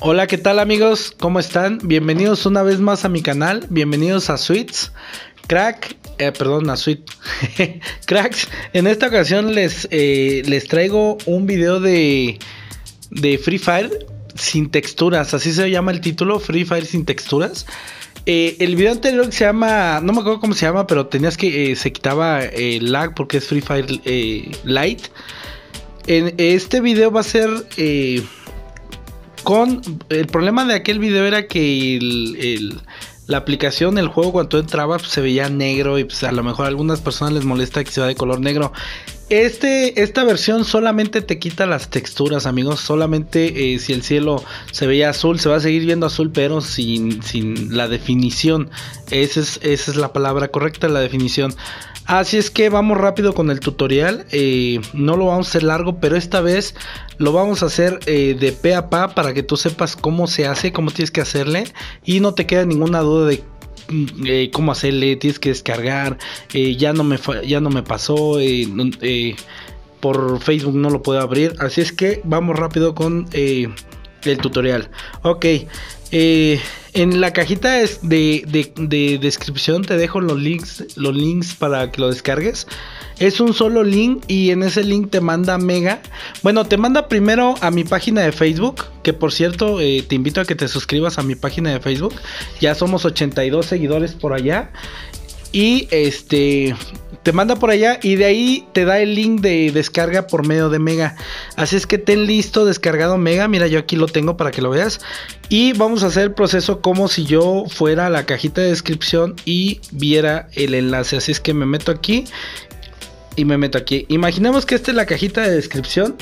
Hola, ¿qué tal amigos? ¿Cómo están? Bienvenidos una vez más a mi canal, bienvenidos a Sweets. Crack, eh, perdón, a Sweet. Cracks, en esta ocasión les, eh, les traigo un video de, de Free Fire sin texturas, así se llama el título, Free Fire sin texturas. Eh, el video anterior se llama, no me acuerdo cómo se llama, pero tenías que, se quitaba el lag porque es Free Fire Light. En este video va a ser con el problema de aquel video era que la aplicación, el juego cuando tú entrabas pues, se veía negro y pues a lo mejor a algunas personas les molesta que se vea de color negro. Este, esta versión solamente te quita las texturas, amigos. Solamente eh, si el cielo se veía azul, se va a seguir viendo azul, pero sin, sin la definición. Esa es, esa es la palabra correcta, la definición. Así es que vamos rápido con el tutorial. Eh, no lo vamos a hacer largo, pero esta vez lo vamos a hacer eh, de pe a pa para que tú sepas cómo se hace, cómo tienes que hacerle y no te queda ninguna duda de eh, cómo hacerle, tienes que descargar, ya, no me ya no me pasó, por Facebook no lo puedo abrir, así es que vamos rápido con el tutorial. Ok, eh, en la cajita de, descripción te dejo los links, los links para que lo descargues. Es un solo link y en ese link te manda Mega. Bueno, te manda primero a mi página de Facebook, que por cierto eh, te invito a que te suscribas a mi página de Facebook. Ya somos 82 seguidores por allá. Y este te manda por allá y de ahí te da el link de descarga por medio de Mega. Así es que ten listo descargado Mega. Mira, yo aquí lo tengo para que lo veas. Y vamos a hacer el proceso como si yo fuera a la cajita de descripción y viera el enlace. Así es que me meto aquí y me meto aquí. Imaginemos que esta es la cajita de descripción.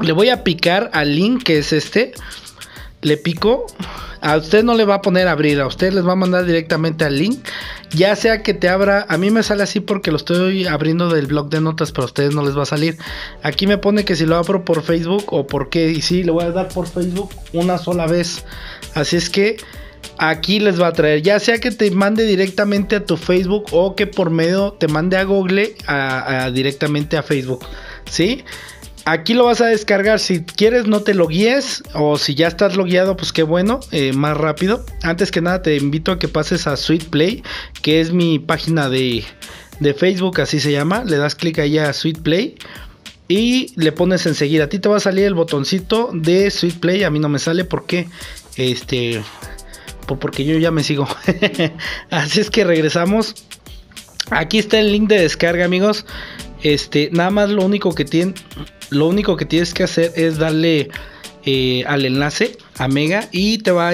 Le voy a picar al link que es este. Le pico a usted no le va a poner a abrir, a usted les va a mandar directamente al link. Ya sea que te abra, a mí me sale así porque lo estoy abriendo del blog de notas, pero a ustedes no les va a salir. Aquí me pone que si lo abro por Facebook o por qué. Y sí, le voy a dar por Facebook una sola vez. Así es que aquí les va a traer. Ya sea que te mande directamente a tu Facebook o que por medio te mande a Google directamente a Facebook. ¿Sí? Aquí lo vas a descargar. Si quieres, no te lo guíes. O si ya estás logueado, pues qué bueno, eh, más rápido. Antes que nada, te invito a que pases a Sweet Play, que es mi página de, de Facebook, así se llama. Le das clic ahí a Sweet Play y le pones enseguida. A ti te va a salir el botoncito de Sweet Play. A mí no me sale porque este. Porque yo ya me sigo. así es que regresamos. Aquí está el link de descarga, amigos. Este, nada más lo único que tiene, lo único que tienes que hacer es darle eh, al enlace a Mega y te va,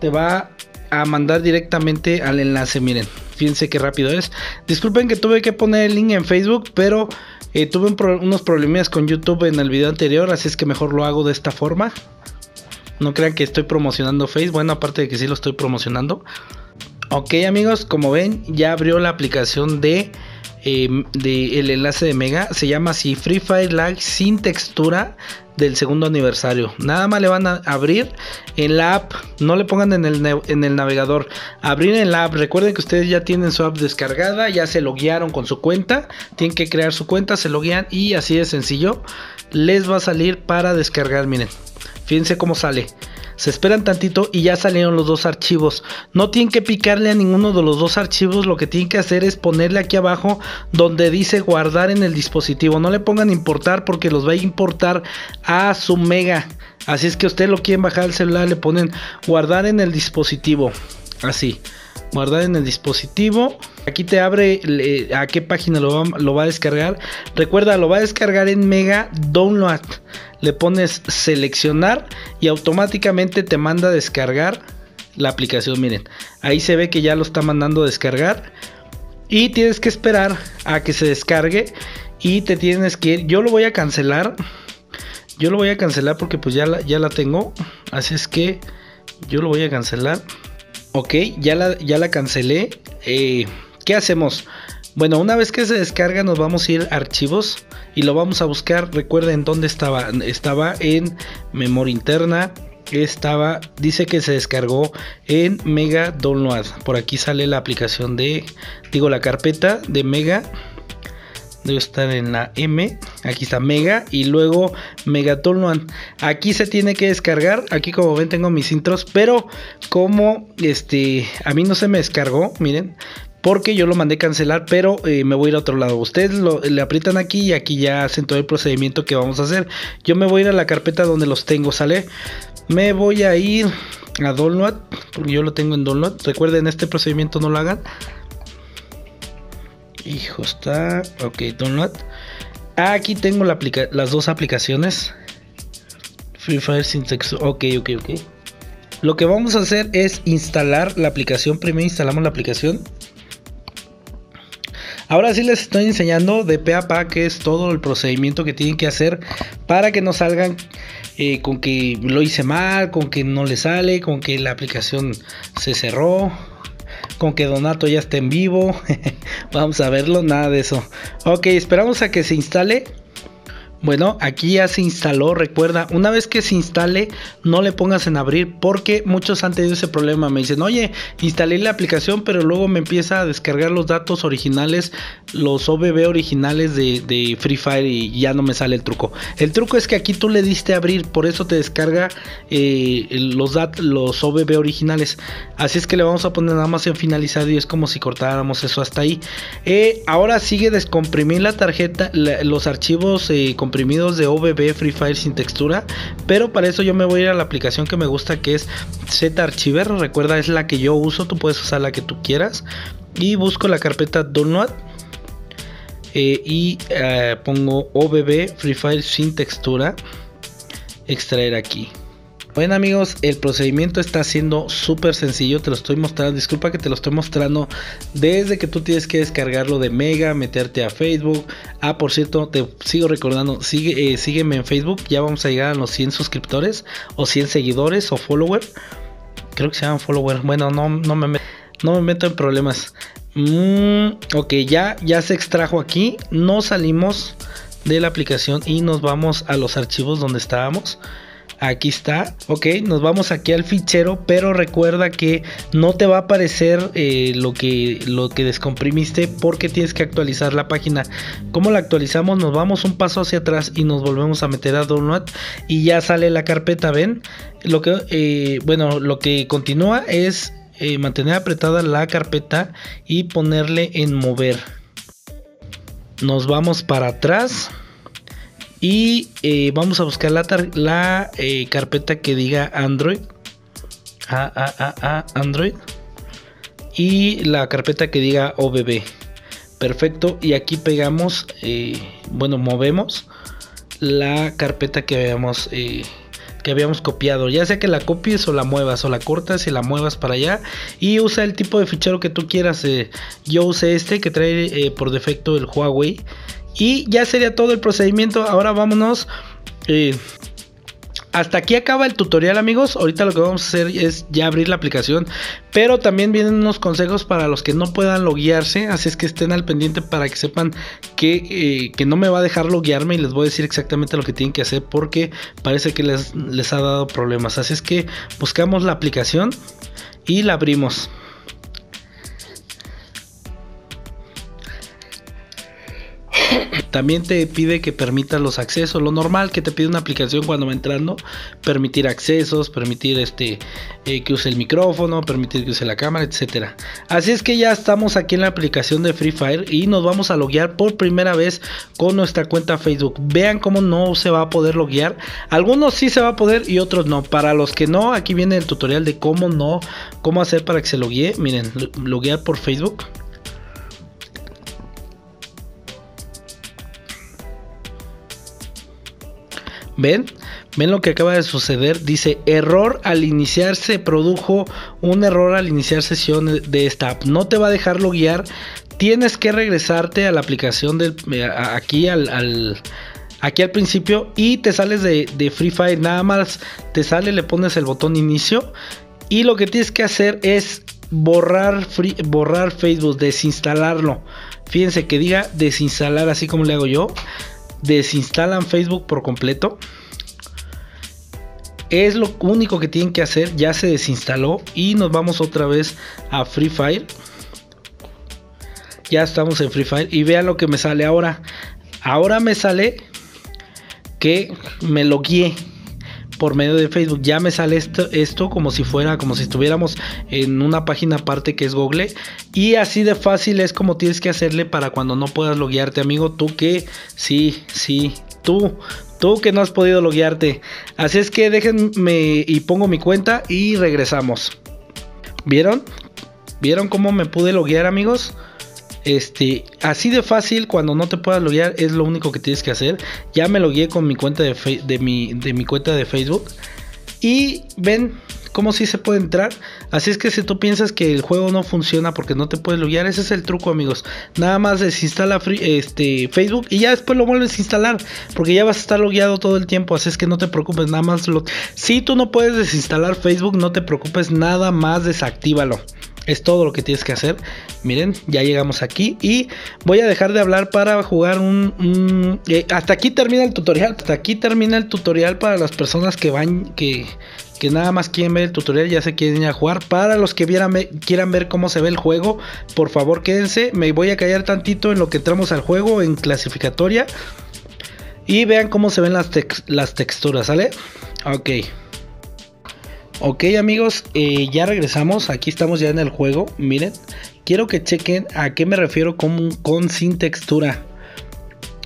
te va a mandar directamente al enlace. Miren, fíjense qué rápido es. Disculpen que tuve que poner el link en Facebook, pero eh, tuve unos problemas con YouTube en el video anterior, así es que mejor lo hago de esta forma. No crean que estoy promocionando Facebook, bueno, aparte de que sí lo estoy promocionando. Ok amigos, como ven, ya abrió la aplicación de Em, del enlace de Mega. Se llama así Free Fire Live sin textura del segundo aniversario. Nada más le van a abrir en la app. No le pongan en el, en el navegador. Abrir en la app. Recuerden que ustedes ya tienen su app descargada. Ya se loguearon con su cuenta. Tienen que crear su cuenta. Se loguean. Y así de sencillo. Les va a salir para descargar. Miren. Fíjense cómo sale se esperan tantito y ya salieron los dos archivos. No tienen que picarle a ninguno de los dos archivos, lo que tienen que hacer es ponerle aquí abajo donde dice guardar en el dispositivo. No le pongan importar porque los va a importar a su mega. Así es que usted lo quieren bajar al celular, le ponen guardar en el dispositivo. Así guardar en el dispositivo. Aquí te abre a qué página lo va, lo va, a descargar. Recuerda, lo va a descargar en Mega Download le pones seleccionar y automáticamente te manda a descargar la aplicación. Miren, ahí se ve que ya lo está mandando a descargar y tienes que esperar a que se descargue y te tienes que ir. Yo lo voy a cancelar. Yo lo voy a cancelar porque pues ya la, ya la tengo. Así es que yo lo voy a cancelar. Ok, ya la, ya la cancelé. Eh, ¿Qué hacemos? Bueno, una vez que se descarga nos vamos a ir a archivos y lo vamos a buscar. Recuerden dónde estaba. Estaba en memoria interna. Estaba, dice que se descargó en Mega Download. Por aquí sale la aplicación de, digo, la carpeta de Mega Debe estar en la M. Aquí está Mega. Y luego Megaton Aquí se tiene que descargar. Aquí como ven tengo mis intros. Pero como este a mí no se me descargó. Miren. Porque yo lo mandé cancelar. Pero eh, me voy a ir a otro lado. Ustedes le aprietan aquí. Y aquí ya hacen todo el procedimiento que vamos a hacer. Yo me voy a ir a la carpeta donde los tengo. ¿Sale? Me voy a ir a download. Porque yo lo tengo en download. Recuerden este procedimiento no lo hagan. Hijo, está. Ok, download. Aquí tengo las dos aplicaciones. Free Fire Syntax. Ok, ok, ok. Lo que vamos a hacer es instalar la aplicación. Primero instalamos la aplicación. Ahora sí les estoy enseñando de pe a pa que es todo el procedimiento que tienen que hacer para que no salgan eh, con que lo hice mal, con que no le sale, con que la aplicación se cerró con que Donato ya esté en vivo. Vamos a verlo, nada de eso. Ok, esperamos a que se instale. Bueno, aquí ya se instaló, recuerda, una vez que se instale, no le pongas en abrir porque muchos han tenido ese problema. Me dicen, oye, instalé la aplicación, pero luego me empieza a descargar los datos originales, los OBB originales de, Free Fire y ya no me sale el truco. El truco es que aquí tú le diste abrir, por eso te descarga eh, los, los OBB originales. Así es que le vamos a poner nada más en finalizado y es como si cortáramos eso hasta ahí. Eh, ahora sigue descomprimir la tarjeta, los archivos eh, comprimidos de OBB Free Fire sin textura. Pero para eso yo me voy a ir a la aplicación que me gusta que es Z Archiver. Recuerda, es la que yo uso. Tú puedes usar la que tú quieras. Y busco la carpeta Download. Eh, y eh, pongo OBB Free Fire sin textura. Extraer aquí. Bueno amigos, el procedimiento está siendo súper sencillo, te lo estoy mostrando, disculpa que te lo estoy mostrando desde que tú tienes que descargarlo de Mega, meterte a Facebook. Ah, por cierto, te sigo recordando, sigue, eh, sígueme en Facebook, ya vamos a llegar a los 100 suscriptores o 100 seguidores o followers. Creo que se llaman followers, bueno, no, no me meto en problemas. Mm, ok, ya, ya se extrajo aquí, no salimos de la aplicación y nos vamos a los archivos donde estábamos. Aquí está, ok, nos vamos aquí al fichero, pero recuerda que no te va a aparecer eh, lo, que, lo que descomprimiste porque tienes que actualizar la página. ¿Cómo la actualizamos? Nos vamos un paso hacia atrás y nos volvemos a meter a download y ya sale la carpeta, ¿ven? Lo que, eh, bueno, lo que continúa es eh, mantener apretada la carpeta y ponerle en mover. Nos vamos para atrás y eh, vamos a buscar la, la eh, carpeta que diga Android. A, a, a, Android. Y la carpeta que diga OBB. Perfecto. Y aquí pegamos, eh, bueno, movemos la carpeta que habíamos, que habíamos copiado. Ya sea que la copies o la muevas o la cortas y la muevas para allá. Y usa el tipo de fichero que tú quieras. yo usé este que trae por defecto el Huawei. Y ya sería todo el procedimiento. Ahora vámonos. Eh, hasta aquí acaba el tutorial amigos. Ahorita lo que vamos a hacer es ya abrir la aplicación. Pero también vienen unos consejos para los que no puedan loguearse. Así es que estén al pendiente para que sepan que, eh, no me va a dejar loguearme. Y les voy a decir exactamente lo que tienen que hacer. Porque parece que les, les ha dado problemas. Así es que buscamos la aplicación y la abrimos. También te pide que permitas los accesos, lo normal que te pide una aplicación cuando va entrando, permitir accesos, permitir este eh, que use el micrófono, permitir que use la cámara, etcétera. Así es que ya estamos aquí en la aplicación de Free Fire y nos vamos a loguear por primera vez con nuestra cuenta Facebook. Vean cómo no se va a poder loguear. Algunos sí se va a poder y otros no. Para los que no, aquí viene el tutorial de cómo no, cómo hacer para que se loguee. Miren, loguear por Facebook. ¿Ven? ¿Ven lo que acaba de suceder? Dice, error al iniciarse, produjo un error al iniciar sesión de esta app. No te va a dejarlo guiar. Tienes que regresarte a la aplicación del, aquí al, aquí al principio y te sales de, Free Fire. Nada más te sale, le pones el botón inicio y lo que tienes que hacer es borrar, borrar Facebook, desinstalarlo. Fíjense que diga desinstalar así como le hago yo desinstalan Facebook por completo. Es lo único que tienen que hacer, ya se desinstaló y nos vamos otra vez a Free Fire. Ya estamos en Free Fire. Y vean lo que me sale ahora. Ahora me sale que me logueé por medio de Facebook. Ya me sale esto, esto como si fuera, como si estuviéramos en una página aparte que es Google. Y así de fácil es como tienes que hacerle para cuando no puedas loguearte, amigo. Tú que, sí, sí, tú, tú que no has podido loguearte. Así es que déjenme y pongo mi cuenta y regresamos. ¿Vieron? ¿Vieron cómo me pude loguear, amigos? Este, así de fácil, cuando no te puedas loguear, es lo único que tienes que hacer. Ya me logueé con mi cuenta de, mi, de mi cuenta de Facebook. Y ven cómo si se puede entrar. Así es que si tú piensas que el juego no funciona porque no te puedes loguear, ese es el truco, amigos. Nada más desinstala este, Facebook y ya después lo vuelves a instalar porque ya vas a estar logueado todo el tiempo. Así es que no te preocupes, nada más lo. Si tú no puedes desinstalar Facebook, no te preocupes, nada más desactívalo. Es todo lo que tienes que hacer. Miren, ya llegamos aquí y voy a dejar de hablar para jugar un... Eh, hasta aquí termina el tutorial. Hasta aquí termina el tutorial para las personas que van... Que, que nada más quieren ver el tutorial, ya se quieren ir a jugar. Para los que quieran ver cómo se ve el juego, por favor quédense. Me voy a callar tantito en lo que entramos al juego en clasificatoria. Y vean cómo se ven las, las texturas, ¿sale? Ok. Ok amigos, eh, ya regresamos, aquí estamos ya en el juego, miren, quiero que chequen a qué me refiero con, sin textura.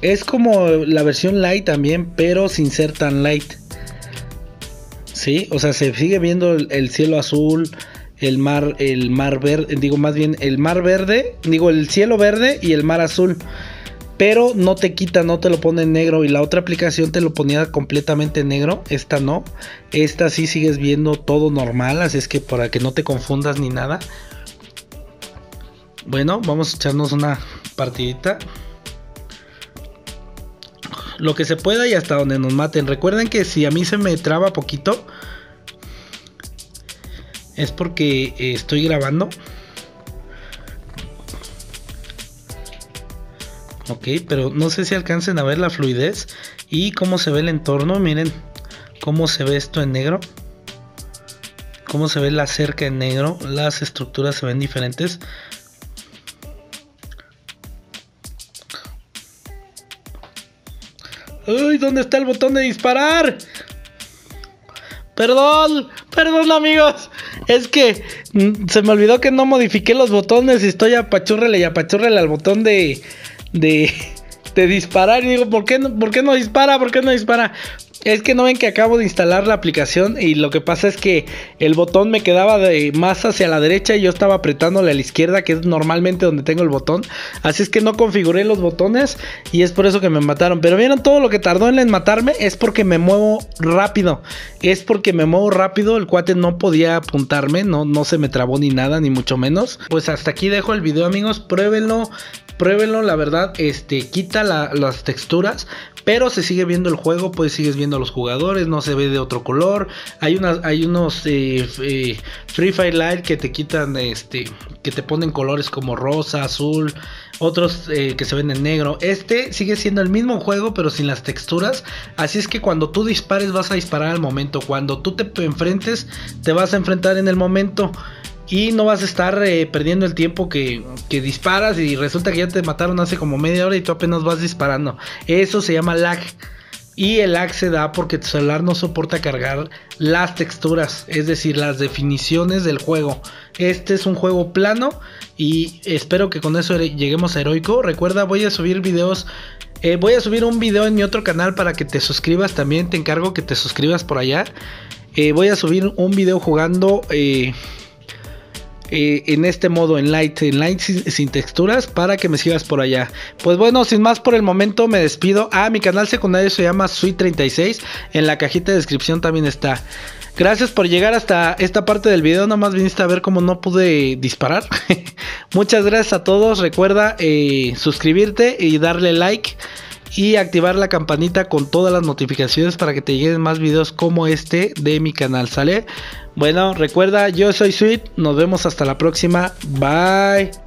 Es como la versión light también, pero sin ser tan light. Sí, o sea, se sigue viendo el, cielo azul, el mar, el mar verde, digo más bien el mar verde, digo el cielo verde y el mar azul pero no te quita, no te lo pone en negro y la otra aplicación te lo ponía completamente negro, esta no, esta sí sigues viendo todo normal, así es que para que no te confundas ni nada. Bueno, vamos a echarnos una partidita. Lo que se pueda y hasta donde nos maten. Recuerden que si a mí se me traba poquito, es porque eh, estoy grabando. Ok, pero no sé si alcancen a ver la fluidez y cómo se ve el entorno. Miren cómo se ve esto en negro. Cómo se ve la cerca en negro. Las estructuras se ven diferentes. ¡Uy! ¿Dónde está el botón de disparar? Perdón, perdón amigos. Es que mm, se me olvidó que no modifiqué los botones y estoy apachurrele y apachurrele al botón de, de, disparar. Y digo, ¿por qué, no, ¿por qué no dispara? ¿Por qué no dispara? Es que no ven que acabo de instalar la aplicación y lo que pasa es que el botón me quedaba de más hacia la derecha y yo estaba apretándole a la izquierda, que es normalmente donde tengo el botón. Así es que no configuré los botones y es por eso que me mataron. Pero vieron todo lo que tardó en matarme es porque me muevo rápido. Es porque me muevo rápido, el cuate no podía apuntarme, no, no se me trabó ni nada, ni mucho menos. Pues hasta aquí dejo el video amigos, pruébenlo, pruébenlo, la verdad, este, quita las texturas, pero se sigue viendo el juego, pues sigues viendo a los jugadores, no se ve de otro color. Hay, unas, hay unos eh, eh, Free Fire Light que te quitan, este, que te ponen colores como rosa, azul, otros eh, que se ven en negro. Este sigue siendo el mismo juego, pero sin las texturas. Así es que cuando tú dispares, vas a disparar al momento. Cuando tú te enfrentes, te vas a enfrentar en el momento. Y no vas a estar eh, perdiendo el tiempo que, que, disparas y resulta que ya te mataron hace como media hora y tú apenas vas disparando. Eso se llama lag. Y el lag se da porque tu celular no soporta cargar las texturas, es decir, las definiciones del juego. Este es un juego plano y espero que con eso lleguemos a heroico. Recuerda, voy a subir videos. Eh, voy a subir un video en mi otro canal para que te suscribas también. Te encargo que te suscribas por allá. Eh, voy a subir un video jugando en este modo, en light, en light sin, texturas, para que me sigas por allá. Pues bueno, sin más por el momento, me despido. Ah, mi canal secundario se llama Sweet36. En la cajita de descripción también está. Gracias por llegar hasta esta parte del video. Nomás viniste a ver cómo no pude disparar. Muchas gracias a todos. Recuerda eh, suscribirte y darle like y activar la campanita con todas las notificaciones para que te lleguen más videos como este de mi canal, ¿sale? Bueno, recuerda, yo soy Sweet, nos vemos hasta la próxima, bye.